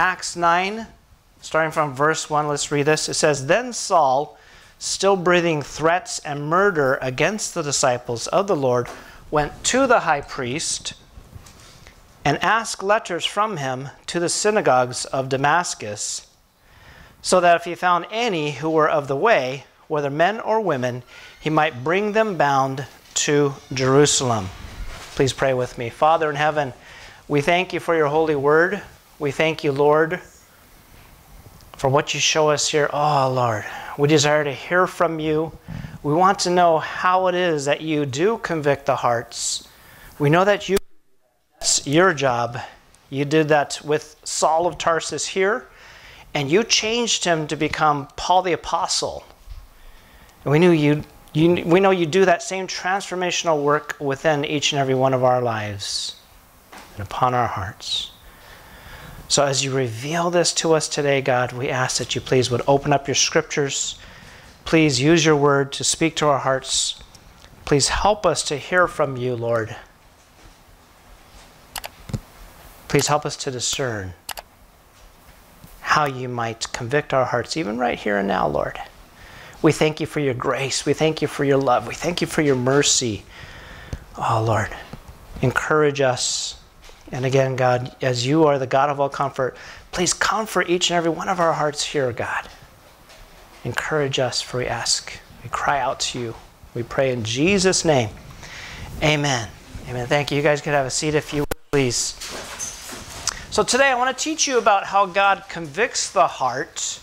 Acts 9, starting from verse 1, let's read this. It says, Then Saul, still breathing threats and murder against the disciples of the Lord, went to the high priest and asked letters from him to the synagogues of Damascus, so that if he found any who were of the way, whether men or women, he might bring them bound to Jerusalem. Please pray with me. Father in heaven, we thank you for your holy word. We thank you, Lord, for what you show us here. Oh, Lord, we desire to hear from you. We want to know how it is that you do convict the hearts. We know that you that's your job. You did that with Saul of Tarsus here, and you changed him to become Paul the Apostle. And we knew you, you we know you do that same transformational work within each and every one of our lives and upon our hearts. So as you reveal this to us today, God, we ask that you please would open up your scriptures. Please use your word to speak to our hearts. Please help us to hear from you, Lord. Please help us to discern how you might convict our hearts, even right here and now, Lord. We thank you for your grace. We thank you for your love. We thank you for your mercy. Oh, Lord, encourage us. And again, God, as you are the God of all comfort, please comfort each and every one of our hearts here, God. Encourage us, for we ask. We cry out to you. We pray in Jesus' name. Amen. Amen. Thank you. You guys could have a seat if you would, please. So today I want to teach you about how God convicts the heart.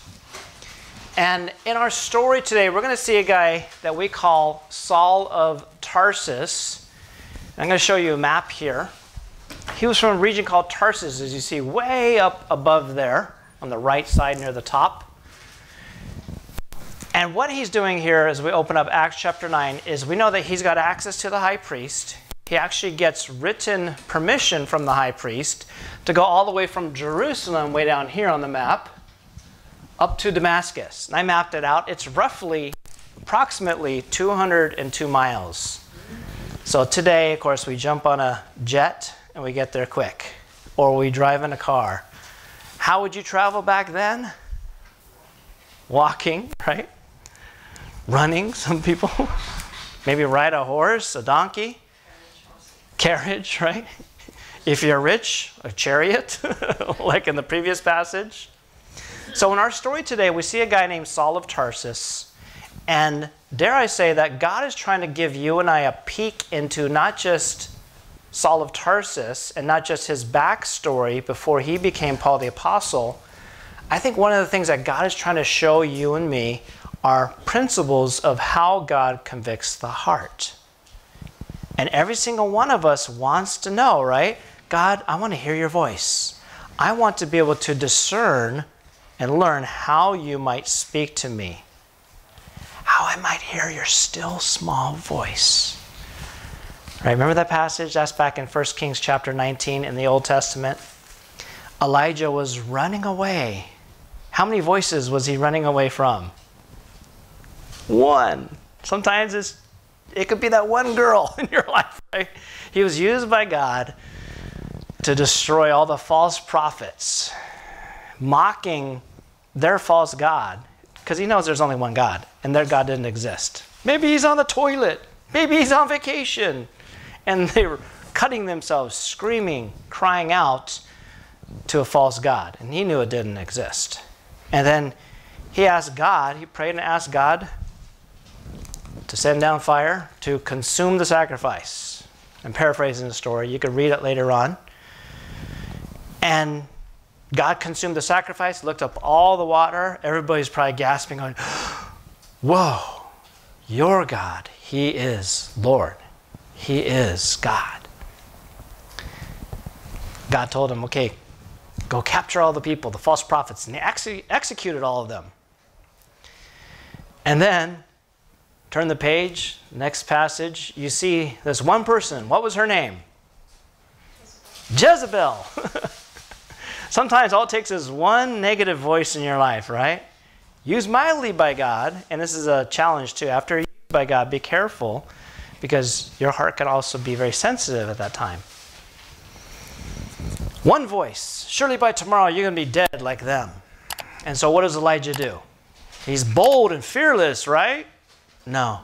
And in our story today, we're going to see a guy that we call Saul of Tarsus. I'm going to show you a map here. He was from a region called Tarsus, as you see, way up above there on the right side near the top. And what he's doing here as we open up Acts chapter 9 is we know that he's got access to the high priest he actually gets written permission from the high priest to go all the way from Jerusalem, way down here on the map, up to Damascus. And I mapped it out. It's roughly, approximately 202 miles. So today, of course, we jump on a jet and we get there quick, or we drive in a car. How would you travel back then? Walking, right? Running, some people. Maybe ride a horse, a donkey carriage, right? If you're rich, a chariot, like in the previous passage. So, in our story today, we see a guy named Saul of Tarsus. And dare I say that God is trying to give you and I a peek into not just Saul of Tarsus and not just his backstory before he became Paul the Apostle. I think one of the things that God is trying to show you and me are principles of how God convicts the heart. And every single one of us wants to know, right? God, I want to hear your voice. I want to be able to discern and learn how you might speak to me, how I might hear your still small voice. Right, remember that passage? That's back in 1 Kings chapter 19 in the Old Testament. Elijah was running away. How many voices was he running away from? One. Sometimes it's it could be that one girl in your life, right? He was used by God to destroy all the false prophets, mocking their false God, because he knows there's only one God, and their God didn't exist. Maybe he's on the toilet. Maybe he's on vacation. And they were cutting themselves, screaming, crying out to a false God. And he knew it didn't exist. And then he asked God, he prayed and asked God to send down fire to consume the sacrifice. I'm paraphrasing the story. You could read it later on. And God consumed the sacrifice, looked up all the water. Everybody's probably gasping, going, Whoa, your God, He is Lord. He is God. God told him, Okay, go capture all the people, the false prophets. And he actually executed all of them. And then Turn the page, next passage, you see this one person. What was her name? Jezebel. Sometimes all it takes is one negative voice in your life, right? Use mildly by God, and this is a challenge too. After you by God, be careful because your heart can also be very sensitive at that time. One voice, surely by tomorrow you're going to be dead like them. And so what does Elijah do? He's bold and fearless, right? No,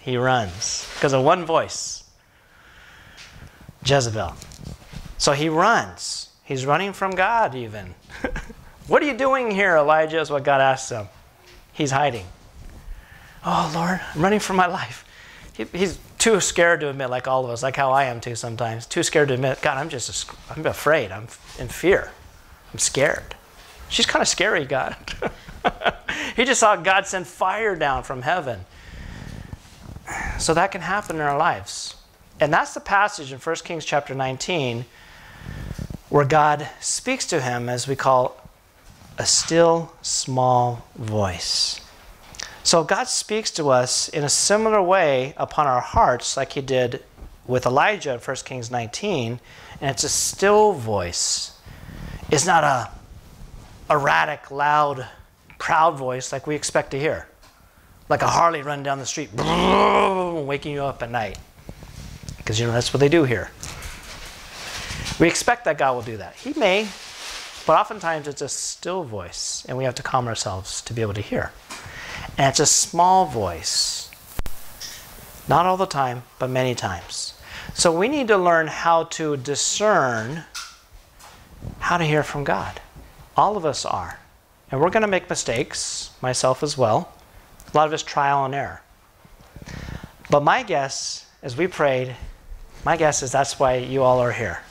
he runs because of one voice Jezebel. So he runs. He's running from God, even. what are you doing here, Elijah? Is what God asks him. He's hiding. Oh, Lord, I'm running for my life. He, he's too scared to admit, like all of us, like how I am too sometimes. Too scared to admit, God, I'm just, I'm afraid. I'm in fear. I'm scared. She's kind of scary, God. he just saw God send fire down from heaven. So that can happen in our lives. And that's the passage in 1 Kings chapter 19 where God speaks to him as we call a still small voice. So God speaks to us in a similar way upon our hearts, like He did with Elijah in 1 Kings 19, and it's a still voice. It's not a erratic, loud, proud voice like we expect to hear, like a Harley running down the street, waking you up at night, because you know that's what they do here. We expect that God will do that. He may, but oftentimes it's a still voice, and we have to calm ourselves to be able to hear. And it's a small voice. Not all the time, but many times. So we need to learn how to discern how to hear from God. All of us are. And we're going to make mistakes, myself as well. A lot of it's trial and error. But my guess, as we prayed, my guess is that's why you all are here.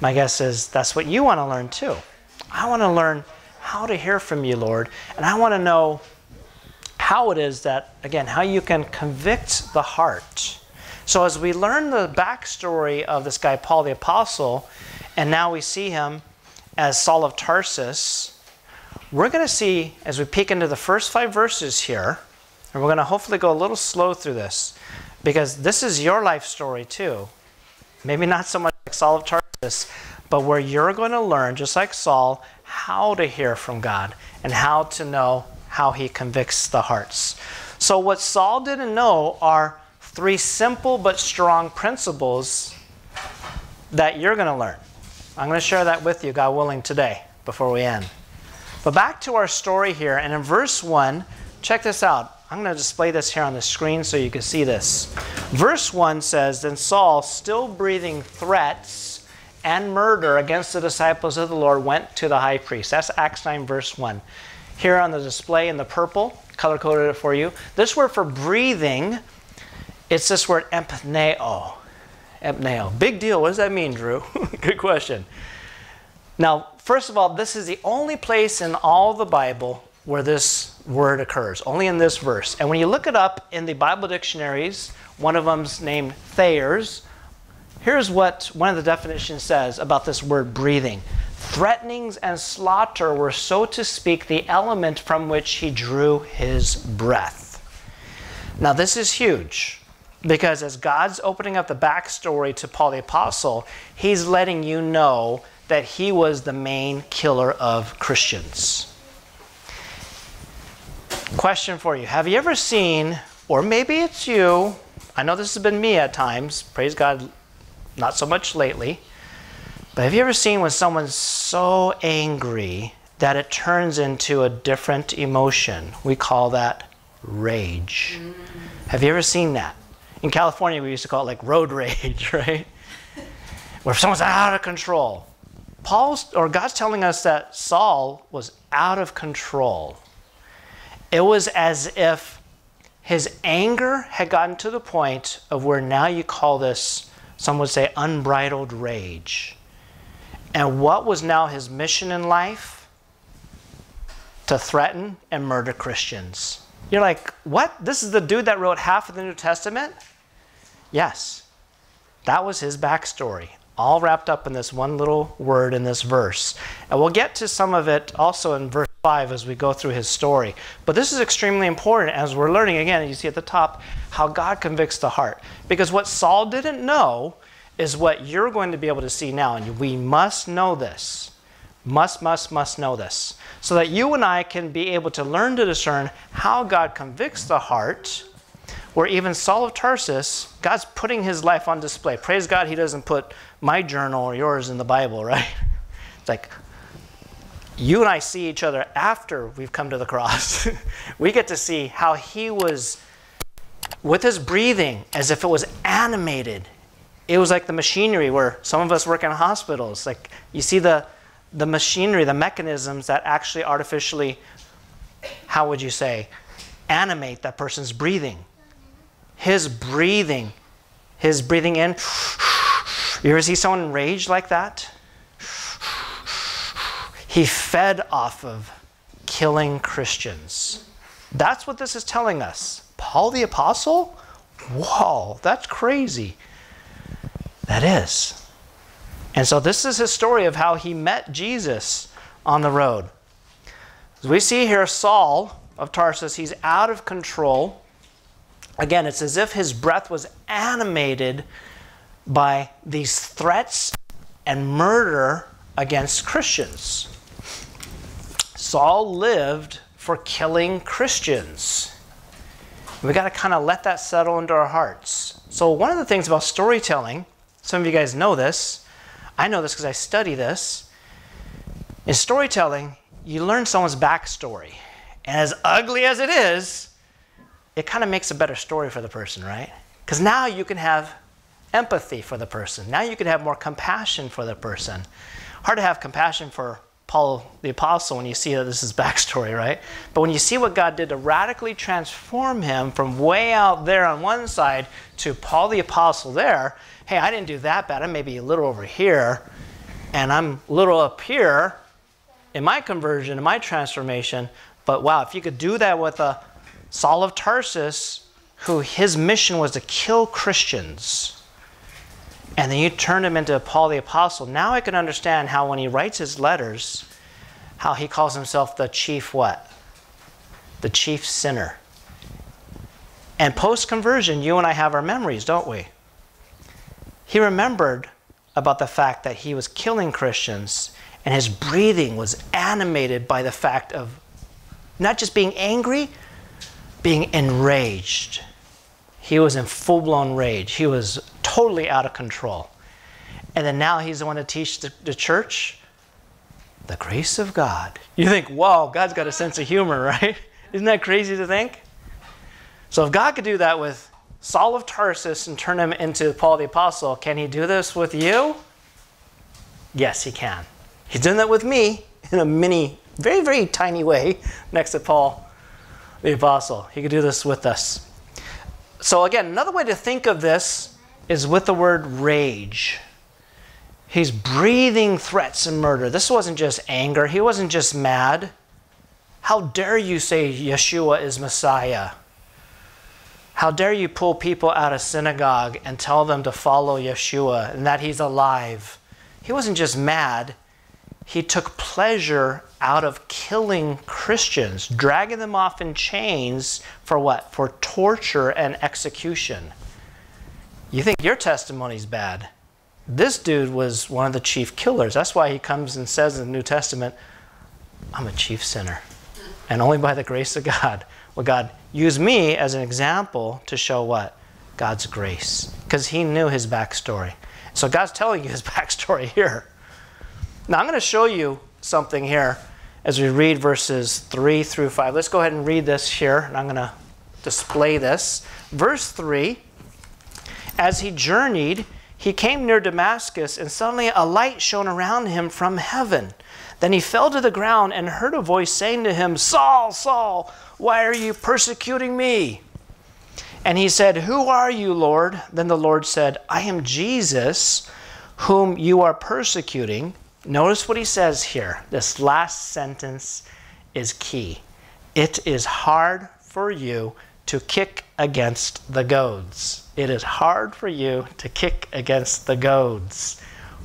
My guess is that's what you want to learn too. I want to learn how to hear from you, Lord. And I want to know how it is that, again, how you can convict the heart. So, as we learn the backstory of this guy, Paul the Apostle, and now we see him as Saul of Tarsus, we're going to see, as we peek into the first five verses here, and we're going to hopefully go a little slow through this, because this is your life story too. Maybe not so much like Saul of Tarsus, but where you're going to learn, just like Saul, how to hear from God and how to know how he convicts the hearts. So, what Saul didn't know are three simple but strong principles that you're going to learn. I'm going to share that with you, God willing, today before we end. But back to our story here, and in verse 1, check this out. I'm going to display this here on the screen so you can see this. Verse 1 says Then Saul, still breathing threats and murder against the disciples of the Lord, went to the high priest. That's Acts 9, verse 1 here on the display in the purple, color coded it for you. This word for breathing, it's this word empneo. Empneo. Big deal. What does that mean, Drew? Good question. Now, first of all, this is the only place in all the Bible where this word occurs, only in this verse. And when you look it up in the Bible dictionaries, one of them's named Thayer's. Here's what one of the definitions says about this word breathing Threatenings and slaughter were, so to speak, the element from which he drew his breath. Now, this is huge because as God's opening up the backstory to Paul the Apostle, he's letting you know that he was the main killer of Christians. Question for you Have you ever seen, or maybe it's you, I know this has been me at times, praise God, not so much lately but have you ever seen when someone's so angry that it turns into a different emotion? We call that rage. Mm-hmm. Have you ever seen that? In California, we used to call it like road rage, right? Where someone's out of control. Paul's or God's telling us that Saul was out of control. It was as if his anger had gotten to the point of where now you call this, some would say, unbridled rage. And what was now his mission in life? To threaten and murder Christians. You're like, what? This is the dude that wrote half of the New Testament? Yes. That was his backstory, all wrapped up in this one little word in this verse. And we'll get to some of it also in verse 5 as we go through his story. But this is extremely important as we're learning again, you see at the top, how God convicts the heart. Because what Saul didn't know is what you're going to be able to see now. And we must know this. Must, must, must know this. So that you and I can be able to learn to discern how God convicts the heart, where even Saul of Tarsus, God's putting his life on display. Praise God, he doesn't put my journal or yours in the Bible, right? It's like you and I see each other after we've come to the cross. we get to see how he was with his breathing as if it was animated. It was like the machinery where some of us work in hospitals. Like you see the the machinery, the mechanisms that actually artificially how would you say animate that person's breathing. His breathing, his breathing in. You ever see someone rage like that? He fed off of killing Christians. That's what this is telling us. Paul the Apostle? Whoa, that's crazy. That is. And so this is his story of how he met Jesus on the road. As we see here, Saul of Tarsus, he's out of control. Again, it's as if his breath was animated by these threats and murder against Christians. Saul lived for killing Christians. We got to kind of let that settle into our hearts. So, one of the things about storytelling, some of you guys know this, I know this because I study this. In storytelling, you learn someone's backstory. And as ugly as it is, it kind of makes a better story for the person, right? Because now you can have empathy for the person. Now you can have more compassion for the person. Hard to have compassion for Paul the Apostle when you see that this is backstory, right? But when you see what God did to radically transform him from way out there on one side to Paul the Apostle there, hey, I didn't do that bad. I'm maybe a little over here, and I'm a little up here in my conversion, in my transformation. But wow, if you could do that with a Saul of Tarsus, who his mission was to kill Christians, and then you turn him into Paul the Apostle. Now I can understand how when he writes his letters, how he calls himself the chief what? The chief sinner. And post conversion, you and I have our memories, don't we? He remembered about the fact that he was killing Christians, and his breathing was animated by the fact of not just being angry, being enraged. He was in full blown rage. He was totally out of control. And then now he's the one to teach the, the church the grace of God. You think, whoa, God's got a sense of humor, right? Isn't that crazy to think? So if God could do that with Saul of Tarsus and turn him into Paul the Apostle, can he do this with you? Yes, he can. He's done that with me in a mini, very, very tiny way next to Paul the Apostle. He could do this with us. So, again, another way to think of this is with the word rage. He's breathing threats and murder. This wasn't just anger, he wasn't just mad. How dare you say Yeshua is Messiah? How dare you pull people out of synagogue and tell them to follow Yeshua and that he's alive? He wasn't just mad, he took pleasure out of killing Christians, dragging them off in chains for what? For torture and execution. You think your testimony's bad. This dude was one of the chief killers. That's why he comes and says in the New Testament, I'm a chief sinner. And only by the grace of God will God use me as an example to show what? God's grace. Because he knew his backstory. So God's telling you his backstory here. Now I'm going to show you something here as we read verses 3 through 5. Let's go ahead and read this here, and I'm going to display this. Verse 3 As he journeyed, he came near Damascus, and suddenly a light shone around him from heaven. Then he fell to the ground and heard a voice saying to him, Saul, Saul, why are you persecuting me? And he said, Who are you, Lord? Then the Lord said, I am Jesus, whom you are persecuting. Notice what he says here. This last sentence is key. It is hard for you to kick against the goads. It is hard for you to kick against the goads.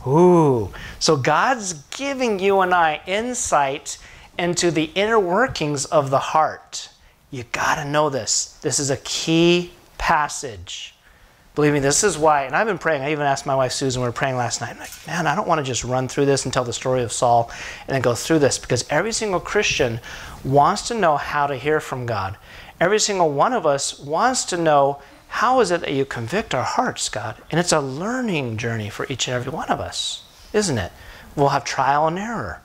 Ooh. So God's giving you and I insight into the inner workings of the heart. You got to know this. This is a key passage. Believe me, this is why, and I've been praying. I even asked my wife Susan, we were praying last night. I'm like, man, I don't want to just run through this and tell the story of Saul and then go through this because every single Christian wants to know how to hear from God. Every single one of us wants to know how is it that you convict our hearts, God? And it's a learning journey for each and every one of us, isn't it? we'll have trial and error.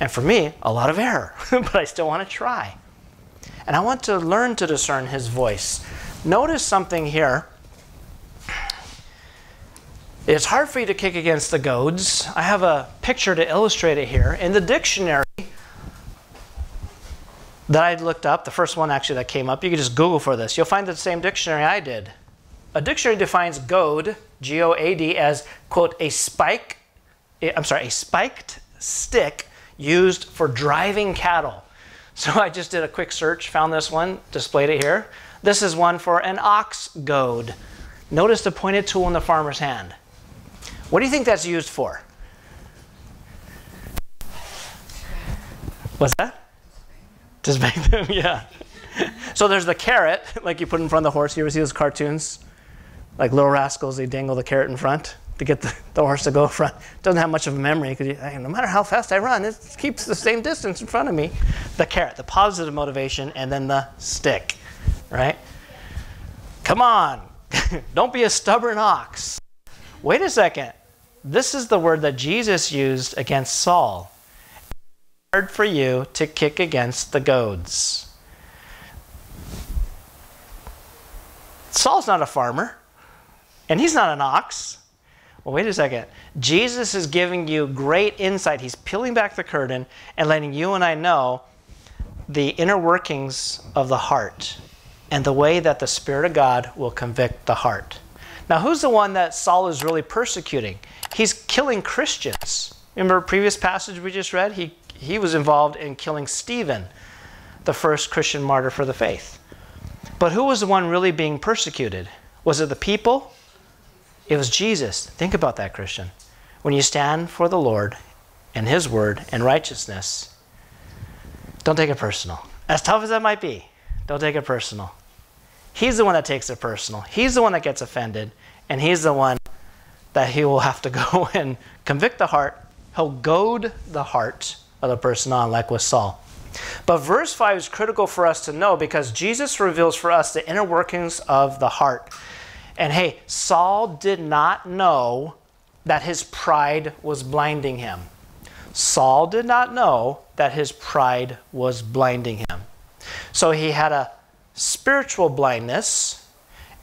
And for me, a lot of error, but I still want to try. And I want to learn to discern his voice. Notice something here. It's hard for you to kick against the goads. I have a picture to illustrate it here. In the dictionary that I looked up, the first one actually that came up, you can just Google for this. You'll find the same dictionary I did. A dictionary defines goad, G O A D, as, quote, a spike, eh, I'm sorry, a spiked stick used for driving cattle. So I just did a quick search, found this one, displayed it here. This is one for an ox goad. Notice the pointed tool in the farmer's hand. What do you think that's used for? What's that? To spank them, yeah. so there's the carrot, like you put in front of the horse. You ever see those cartoons? Like Little Rascals, they dangle the carrot in front to get the, the horse to go front. Doesn't have much of a memory because no matter how fast I run, it keeps the same distance in front of me. The carrot, the positive motivation, and then the stick, right? Come on, don't be a stubborn ox. Wait a second. This is the word that Jesus used against Saul. Hard for you to kick against the goads. Saul's not a farmer, and he's not an ox. Well, wait a second. Jesus is giving you great insight. He's peeling back the curtain and letting you and I know the inner workings of the heart and the way that the Spirit of God will convict the heart. Now, who's the one that Saul is really persecuting? He's killing Christians. Remember previous passage we just read? He, he was involved in killing Stephen, the first Christian martyr for the faith. But who was the one really being persecuted? Was it the people it was Jesus. Think about that, Christian. When you stand for the Lord and His word and righteousness, don't take it personal. As tough as that might be, don't take it personal. He's the one that takes it personal. He's the one that gets offended, and He's the one that He will have to go and convict the heart. He'll goad the heart of the person on, like with Saul. But verse 5 is critical for us to know because Jesus reveals for us the inner workings of the heart. And hey, Saul did not know that his pride was blinding him. Saul did not know that his pride was blinding him. So he had a spiritual blindness,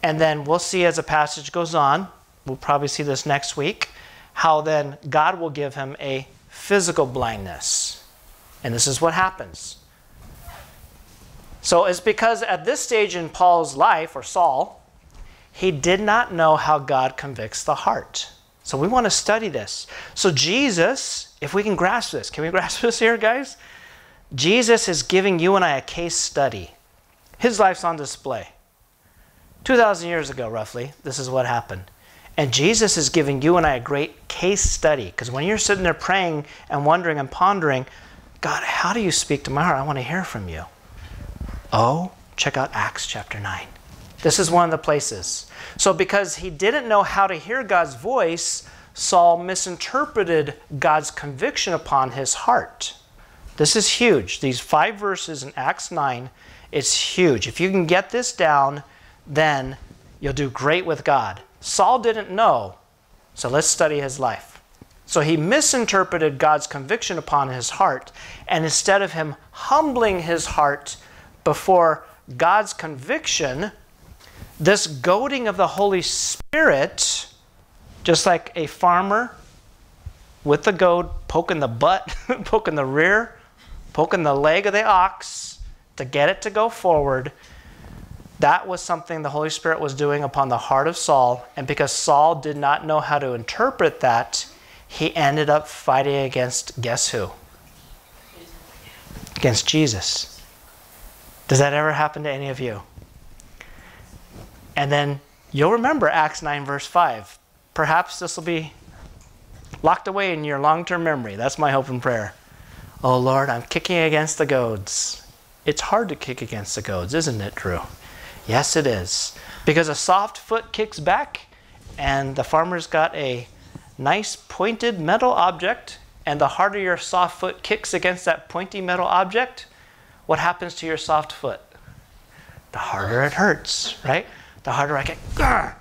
and then we'll see as the passage goes on, we'll probably see this next week, how then God will give him a physical blindness. And this is what happens. So it's because at this stage in Paul's life, or Saul, he did not know how God convicts the heart. So we want to study this. So Jesus, if we can grasp this, can we grasp this here, guys? Jesus is giving you and I a case study. His life's on display. 2,000 years ago, roughly, this is what happened. And Jesus is giving you and I a great case study. Because when you're sitting there praying and wondering and pondering, God, how do you speak to my heart? I want to hear from you. Oh, check out Acts chapter 9. This is one of the places. So, because he didn't know how to hear God's voice, Saul misinterpreted God's conviction upon his heart. This is huge. These five verses in Acts 9, it's huge. If you can get this down, then you'll do great with God. Saul didn't know, so let's study his life. So he misinterpreted God's conviction upon his heart, and instead of him humbling his heart before God's conviction, this goading of the Holy Spirit, just like a farmer with the goad poking the butt, poking the rear, poking the leg of the ox to get it to go forward, that was something the Holy Spirit was doing upon the heart of Saul. And because Saul did not know how to interpret that, he ended up fighting against guess who? Against Jesus. Does that ever happen to any of you? And then you'll remember Acts 9, verse 5. Perhaps this will be locked away in your long term memory. That's my hope and prayer. Oh Lord, I'm kicking against the goads. It's hard to kick against the goads, isn't it, Drew? Yes, it is. Because a soft foot kicks back, and the farmer's got a nice pointed metal object, and the harder your soft foot kicks against that pointy metal object, what happens to your soft foot? The harder it hurts, right? the harder I get. Grr!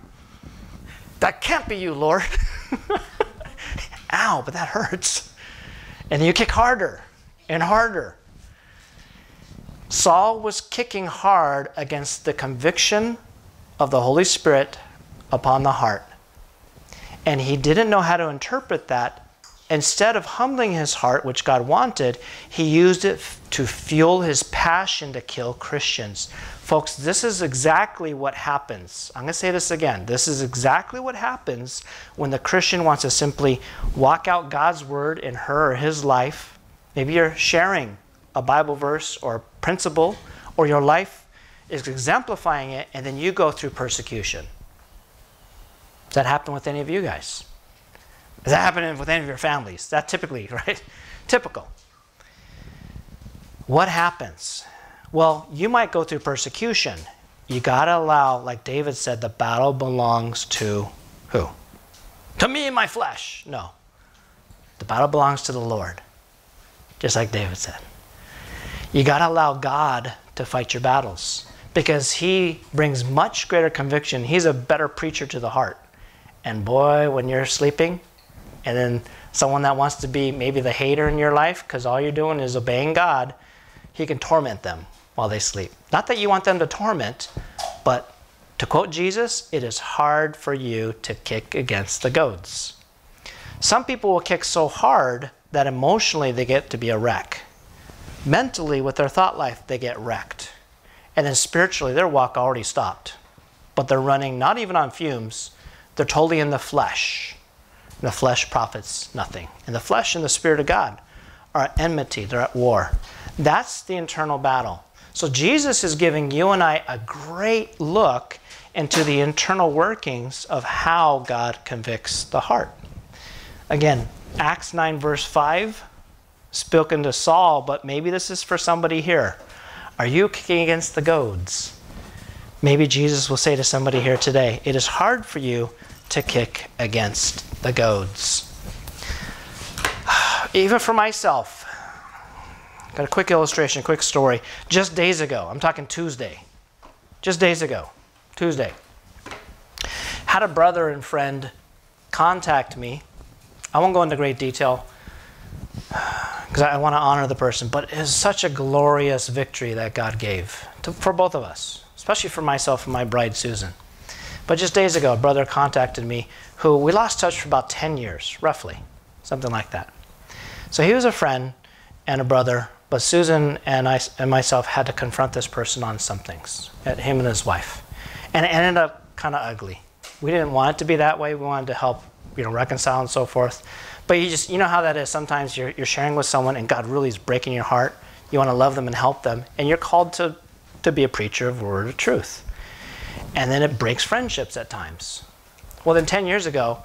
That can't be you, Lord. ow, but that hurts. And you kick harder and harder. Saul was kicking hard against the conviction of the Holy Spirit upon the heart. And he didn't know how to interpret that. Instead of humbling his heart, which God wanted, he used it to fuel his passion to kill Christians. Folks, this is exactly what happens. I'm going to say this again. This is exactly what happens when the Christian wants to simply walk out God's word in her or his life. Maybe you're sharing a Bible verse or a principle, or your life is exemplifying it, and then you go through persecution. Does that happen with any of you guys? Does that happen with any of your families? That typically, right? Typical. What happens? Well, you might go through persecution. You got to allow, like David said, the battle belongs to who? To me and my flesh. No. The battle belongs to the Lord, just like David said. You got to allow God to fight your battles because He brings much greater conviction. He's a better preacher to the heart. And boy, when you're sleeping, and then someone that wants to be maybe the hater in your life because all you're doing is obeying God, He can torment them while they sleep. Not that you want them to torment, but to quote Jesus, it is hard for you to kick against the goads. Some people will kick so hard that emotionally they get to be a wreck. Mentally, with their thought life, they get wrecked. And then spiritually, their walk already stopped. But they're running not even on fumes, they're totally in the flesh. And the flesh profits nothing. And the flesh and the Spirit of God are at enmity, they're at war. That's the internal battle. So Jesus is giving you and I a great look into the internal workings of how God convicts the heart. Again, Acts 9, verse 5, spoken to Saul, but maybe this is for somebody here. Are you kicking against the goads? Maybe Jesus will say to somebody here today, It is hard for you to kick against the goads. Even for myself, Got a quick illustration, quick story. Just days ago, I'm talking Tuesday, just days ago, Tuesday, had a brother and friend contact me. I won't go into great detail because I want to honor the person, but it is such a glorious victory that God gave to, for both of us, especially for myself and my bride, Susan. But just days ago, a brother contacted me who we lost touch for about 10 years, roughly, something like that. So he was a friend and a brother but Susan and I and myself had to confront this person on some things, at him and his wife, and it ended up kind of ugly. We didn't want it to be that way. We wanted to help, you know, reconcile and so forth. But you just, you know how that is. Sometimes you're, you're sharing with someone and God really is breaking your heart. You want to love them and help them, and you're called to, to be a preacher of word of truth. And then it breaks friendships at times. Well, then 10 years ago,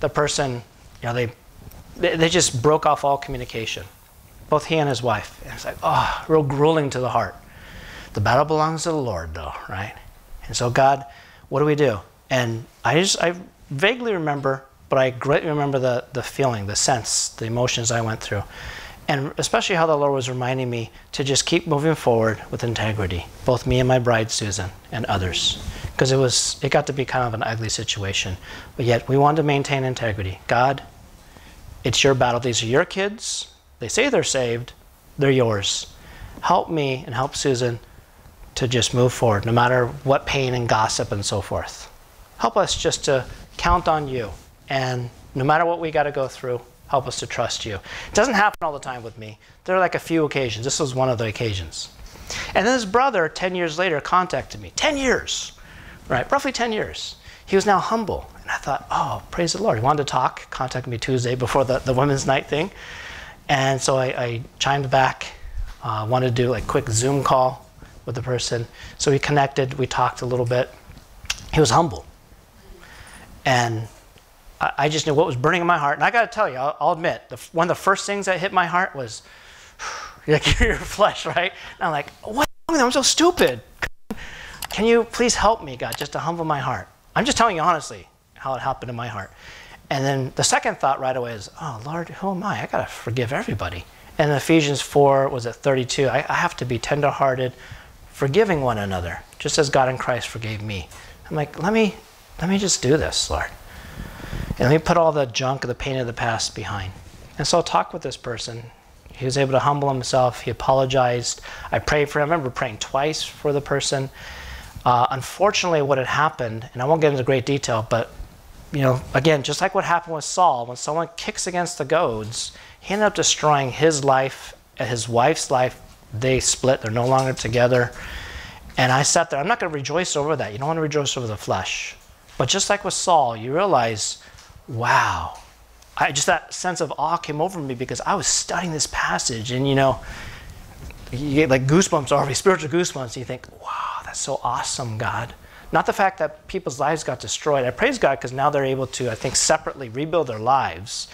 the person, you know, they, they just broke off all communication both he and his wife. And it's like, oh, real grueling to the heart. The battle belongs to the Lord, though, right? And so, God, what do we do? And I just, I vaguely remember, but I greatly remember the, the feeling, the sense, the emotions I went through. And especially how the Lord was reminding me to just keep moving forward with integrity, both me and my bride, Susan, and others. Because it was, it got to be kind of an ugly situation. But yet, we wanted to maintain integrity. God, it's your battle. These are your kids. They say they're saved, they're yours. Help me and help Susan to just move forward, no matter what pain and gossip and so forth. Help us just to count on you. And no matter what we got to go through, help us to trust you. It doesn't happen all the time with me. There are like a few occasions. This was one of the occasions. And then his brother, 10 years later, contacted me. 10 years, right? Roughly 10 years. He was now humble. And I thought, oh, praise the Lord. He wanted to talk, contacted me Tuesday before the, the women's night thing. And so I, I chimed back, uh, wanted to do like a quick Zoom call with the person. So we connected, we talked a little bit. He was humble. And I, just knew what was burning in my heart. And I got to tell you, I'll, I'll admit, the, one of the first things that hit my heart was like your flesh, right? And I'm like, what? I'm so stupid. Can you please help me, God, just to humble my heart? I'm just telling you honestly how it happened in my heart. And then the second thought right away is, oh, Lord, who am I? I got to forgive everybody. And Ephesians 4 was at 32. I, I have to be tenderhearted, forgiving one another, just as God in Christ forgave me. I'm like, let me, let me just do this, Lord. And let me put all the junk, of the pain of the past behind. And so I talked with this person. He was able to humble himself. He apologized. I prayed for him. I remember praying twice for the person. Uh, unfortunately, what had happened, and I won't get into great detail, but you know, again, just like what happened with Saul, when someone kicks against the goads, he ended up destroying his life, his wife's life. They split. They're no longer together. And I sat there. I'm not going to rejoice over that. You don't want to rejoice over the flesh. But just like with Saul, you realize, wow. I just that sense of awe came over me because I was studying this passage, and you know, you get like goosebumps already, spiritual goosebumps. And you think, wow, that's so awesome, God. Not the fact that people's lives got destroyed. I praise God because now they're able to, I think, separately rebuild their lives.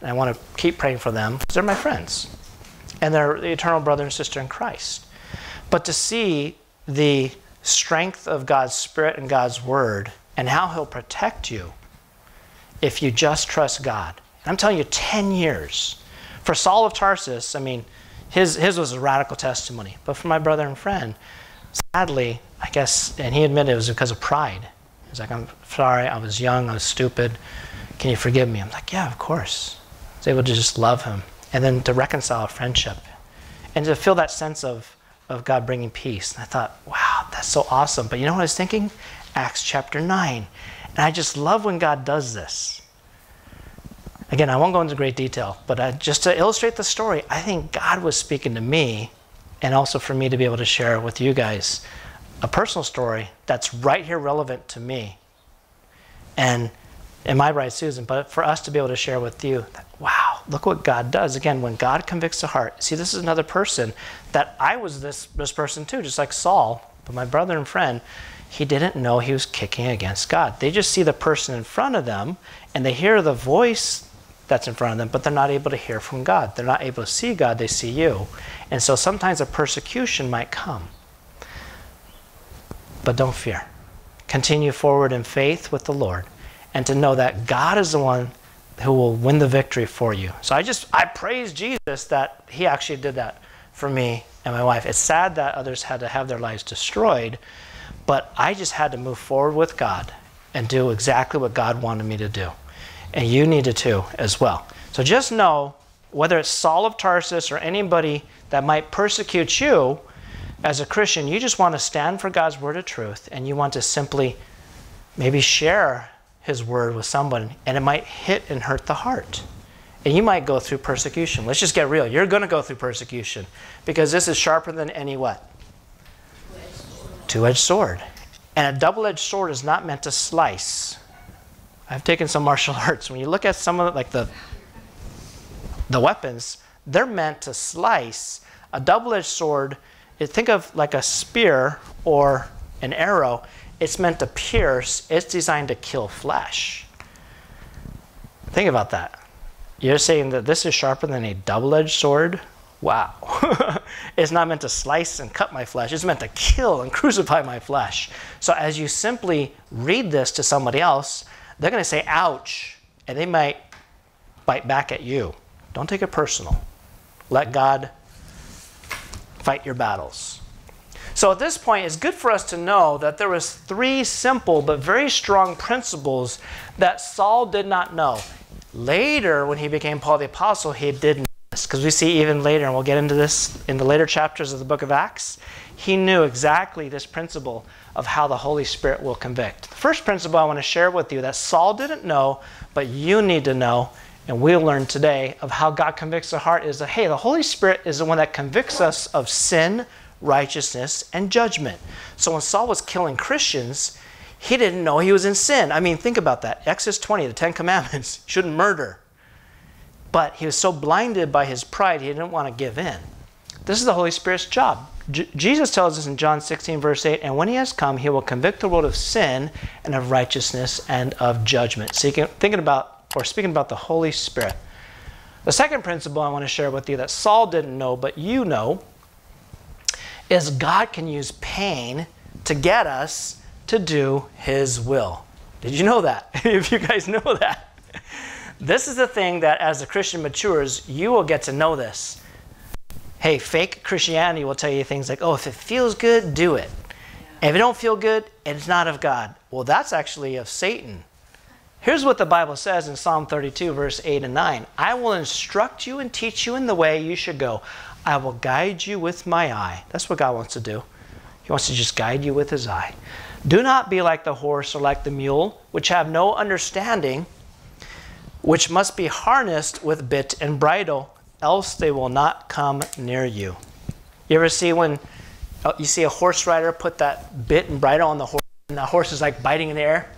And I want to keep praying for them because they're my friends. And they're the eternal brother and sister in Christ. But to see the strength of God's Spirit and God's Word and how He'll protect you if you just trust God. And I'm telling you, 10 years. For Saul of Tarsus, I mean, his, his was a radical testimony. But for my brother and friend, sadly, I guess, and he admitted it was because of pride. He's like, I'm sorry, I was young, I was stupid. Can you forgive me? I'm like, yeah, of course. I was able to just love him. And then to reconcile a friendship. And to feel that sense of, of God bringing peace. And I thought, wow, that's so awesome. But you know what I was thinking? Acts chapter 9. And I just love when God does this. Again, I won't go into great detail, but I, just to illustrate the story, I think God was speaking to me and also for me to be able to share with you guys a personal story that's right here relevant to me. And am I right, Susan? But for us to be able to share with you, that, wow, look what God does. Again, when God convicts a heart, see, this is another person that I was this, this person too, just like Saul, but my brother and friend, he didn't know he was kicking against God. They just see the person in front of them and they hear the voice that's in front of them, but they're not able to hear from God. They're not able to see God, they see you. And so sometimes a persecution might come. But don't fear. Continue forward in faith with the Lord and to know that God is the one who will win the victory for you. So I just, I praise Jesus that he actually did that for me and my wife. It's sad that others had to have their lives destroyed, but I just had to move forward with God and do exactly what God wanted me to do. And you needed to as well. So just know whether it's Saul of Tarsus or anybody that might persecute you, as a Christian, you just want to stand for God's word of truth and you want to simply maybe share his word with someone and it might hit and hurt the heart. And you might go through persecution. Let's just get real. You're going to go through persecution because this is sharper than any what? Two edged sword. And a double edged sword is not meant to slice. I've taken some martial arts. When you look at some of the, like the, the weapons, they're meant to slice. A double edged sword think of like a spear or an arrow. It's meant to pierce. It's designed to kill flesh. Think about that. You're saying that this is sharper than a double-edged sword? Wow. it's not meant to slice and cut my flesh. It's meant to kill and crucify my flesh. So as you simply read this to somebody else, they're going to say, ouch, and they might bite back at you. Don't take it personal. Let God fight your battles. So at this point, it's good for us to know that there was three simple but very strong principles that Saul did not know. Later, when he became Paul the Apostle, he did know this. Because we see even later, and we'll get into this in the later chapters of the book of Acts, he knew exactly this principle of how the Holy Spirit will convict. The first principle I want to share with you that Saul didn't know, but you need to know and we'll learn today of how God convicts the heart is that, hey, the Holy Spirit is the one that convicts us of sin, righteousness, and judgment. So when Saul was killing Christians, he didn't know he was in sin. I mean, think about that. Exodus 20, the Ten Commandments, shouldn't murder. But he was so blinded by his pride, he didn't want to give in. This is the Holy Spirit's job. J- Jesus tells us in John 16, verse 8, and when he has come, he will convict the world of sin and of righteousness and of judgment. So can, thinking about or speaking about the Holy Spirit. The second principle I want to share with you that Saul didn't know, but you know, is God can use pain to get us to do His will. Did you know that? if you guys know that. This is the thing that as a Christian matures, you will get to know this. Hey, fake Christianity will tell you things like, oh, if it feels good, do it. Yeah. If it don't feel good, it's not of God. Well, that's actually of Satan. Here's what the Bible says in Psalm 32, verse 8 and 9 I will instruct you and teach you in the way you should go. I will guide you with my eye. That's what God wants to do. He wants to just guide you with his eye. Do not be like the horse or like the mule, which have no understanding, which must be harnessed with bit and bridle, else they will not come near you. You ever see when uh, you see a horse rider put that bit and bridle on the horse, and the horse is like biting in the air?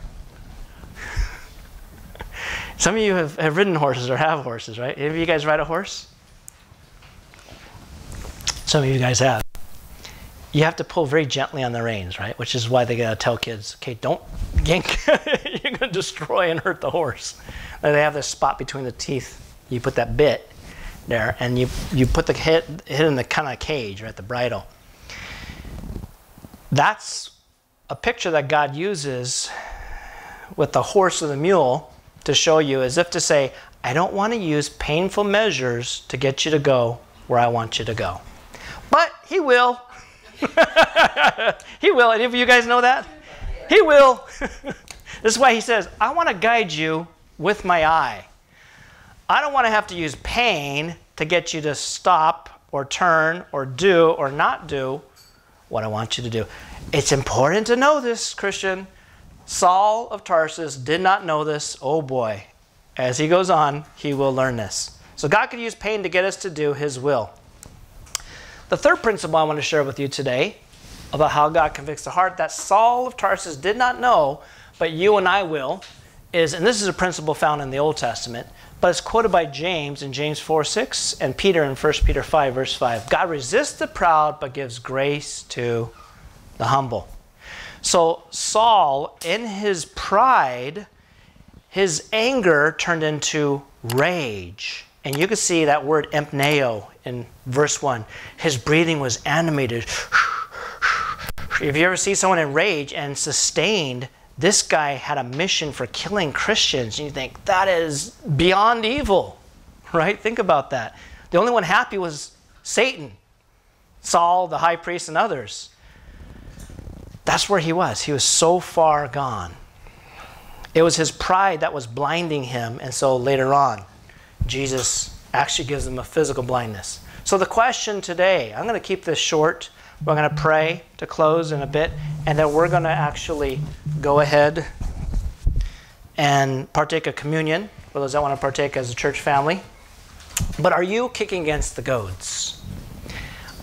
Some of you have, have ridden horses or have horses, right? Any of you guys ride a horse? Some of you guys have. You have to pull very gently on the reins, right? Which is why they gotta tell kids, okay, don't yank. You're gonna destroy and hurt the horse. Uh, they have this spot between the teeth. You put that bit there, and you you put the hit hit in the kind of cage, right, at the bridle. That's a picture that God uses with the horse or the mule to show you as if to say, I don't want to use painful measures to get you to go where I want you to go. But He will. he will. Any of you guys know that? He will. this is why He says, I want to guide you with my eye. I don't want to have to use pain to get you to stop or turn or do or not do what I want you to do. It's important to know this, Christian. Saul of Tarsus did not know this. Oh boy. As he goes on, he will learn this. So God could use pain to get us to do his will. The third principle I want to share with you today about how God convicts the heart that Saul of Tarsus did not know, but you and I will, is, and this is a principle found in the Old Testament, but it's quoted by James in James 4 6 and Peter in 1 Peter 5, verse 5. God resists the proud, but gives grace to the humble. So Saul, in his pride, his anger turned into rage. And you can see that word empneo in verse 1. His breathing was animated. If you ever see someone in rage and sustained, this guy had a mission for killing Christians. And you think, that is beyond evil, right? Think about that. The only one happy was Satan, Saul, the high priest, and others. That's where he was. He was so far gone. It was his pride that was blinding him. And so later on, Jesus actually gives him a physical blindness. So the question today, I'm going to keep this short. We're going to pray to close in a bit, and then we're going to actually go ahead and partake of communion for those that want to partake as a church family. But are you kicking against the goads?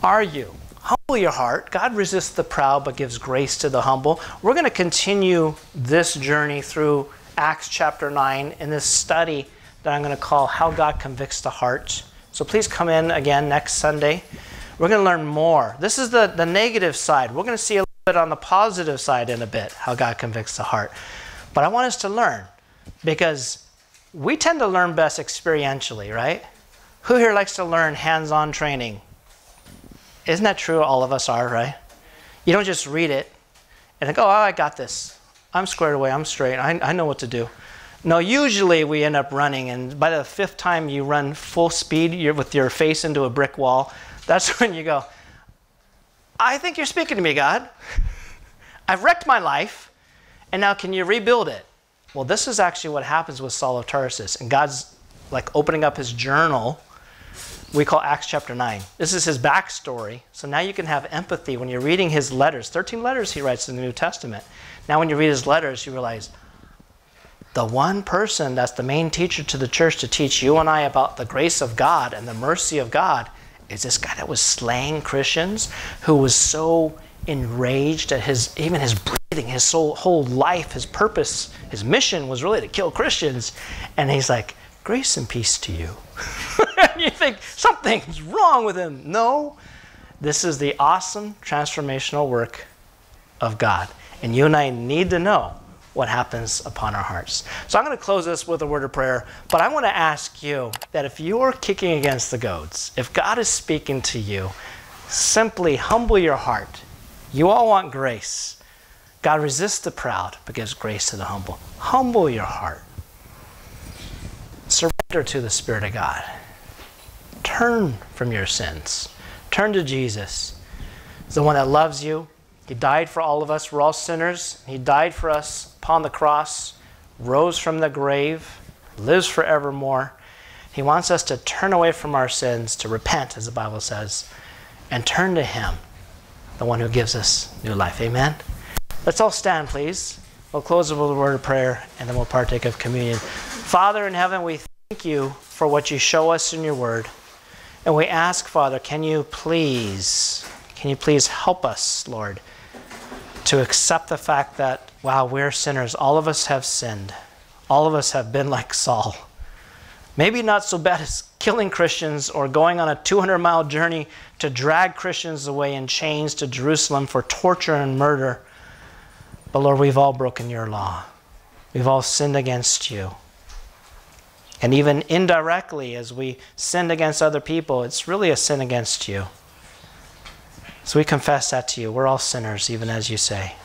Are you? Humble your heart. God resists the proud but gives grace to the humble. We're going to continue this journey through Acts chapter 9 in this study that I'm going to call How God Convicts the Heart. So please come in again next Sunday. We're going to learn more. This is the, the negative side. We're going to see a little bit on the positive side in a bit, how God convicts the heart. But I want us to learn because we tend to learn best experientially, right? Who here likes to learn hands on training? Isn't that true? All of us are, right? You don't just read it and think, oh, I got this. I'm squared away. I'm straight. I, I know what to do. No, usually we end up running, and by the fifth time you run full speed you're with your face into a brick wall, that's when you go, I think you're speaking to me, God. I've wrecked my life, and now can you rebuild it? Well, this is actually what happens with Saul of Tarsus, and God's like opening up his journal we call Acts chapter 9. This is his backstory. So now you can have empathy when you're reading his letters. 13 letters he writes in the New Testament. Now, when you read his letters, you realize the one person that's the main teacher to the church to teach you and I about the grace of God and the mercy of God is this guy that was slaying Christians, who was so enraged at his even his breathing, his whole, whole life, his purpose, his mission was really to kill Christians. And he's like, Grace and peace to you. And you think something's wrong with him. No, this is the awesome transformational work of God. And you and I need to know what happens upon our hearts. So I'm going to close this with a word of prayer, but I want to ask you that if you're kicking against the goads, if God is speaking to you, simply humble your heart. You all want grace. God resists the proud, but gives grace to the humble. Humble your heart. Surrender to the Spirit of God. Turn from your sins. Turn to Jesus. The one that loves you. He died for all of us. We're all sinners. He died for us upon the cross, rose from the grave, lives forevermore. He wants us to turn away from our sins, to repent, as the Bible says, and turn to Him, the one who gives us new life. Amen? Let's all stand, please. We'll close with a word of prayer, and then we'll partake of communion. Father in heaven, we thank you for what you show us in your word. And we ask, Father, can you please, can you please help us, Lord, to accept the fact that, wow, we're sinners. All of us have sinned. All of us have been like Saul. Maybe not so bad as killing Christians or going on a 200 mile journey to drag Christians away in chains to Jerusalem for torture and murder. But Lord, we've all broken your law. We've all sinned against you. And even indirectly, as we sinned against other people, it's really a sin against you. So we confess that to you. We're all sinners, even as you say.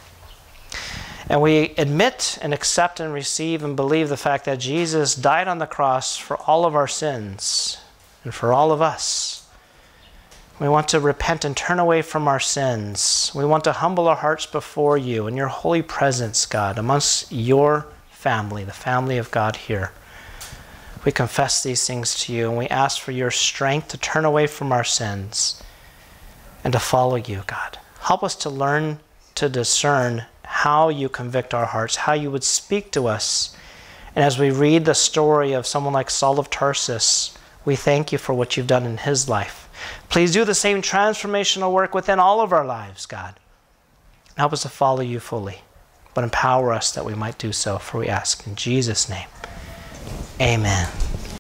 And we admit and accept and receive and believe the fact that Jesus died on the cross for all of our sins and for all of us. We want to repent and turn away from our sins. We want to humble our hearts before you in your holy presence, God, amongst your family, the family of God here. We confess these things to you and we ask for your strength to turn away from our sins and to follow you, God. Help us to learn to discern how you convict our hearts, how you would speak to us. And as we read the story of someone like Saul of Tarsus, we thank you for what you've done in his life. Please do the same transformational work within all of our lives, God. Help us to follow you fully, but empower us that we might do so, for we ask in Jesus' name. Amen.